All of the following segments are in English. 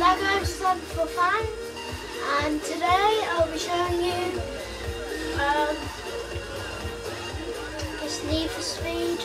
Lego Slug for Fun. And today I'll be showing you um, this Need for Speed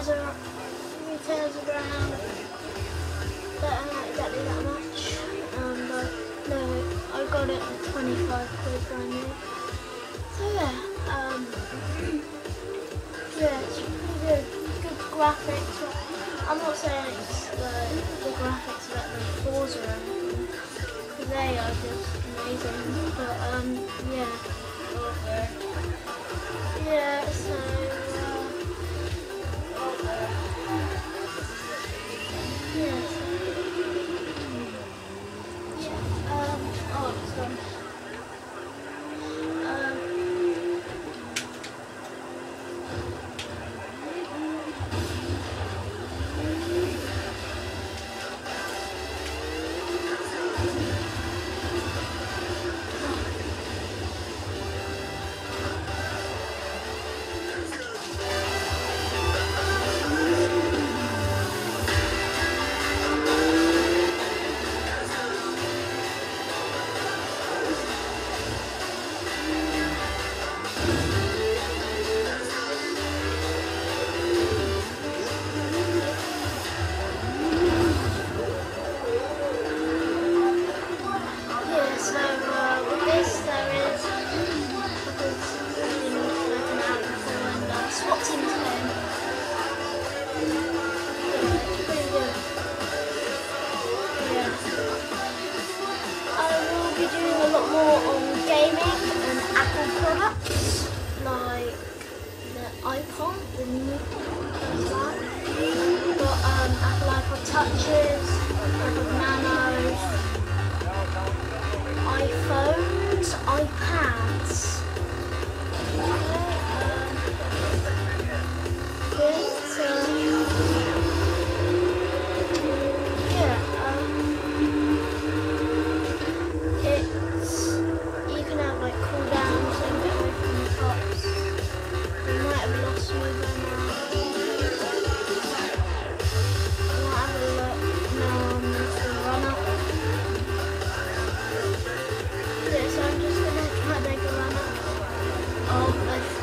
retails are, retails around but uh, not exactly that much. Um, but no, I got it at 25 quid brand new. So yeah, um, yeah, it's pretty good. Good graphics. I'm not saying it's the, the graphics that the Forza or anything. They are just amazing. But um. Yeah, more on gaming and Apple products like the iPod, the new one. Got um, Apple iPod Touches, iPod Nanos, iPhones, iPads, all of us.